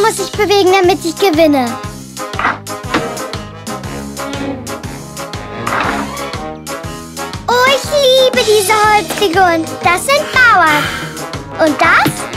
muss ich bewegen, damit ich gewinne. Oh, ich liebe diese Holzfiguren. Das sind Bauern. Und das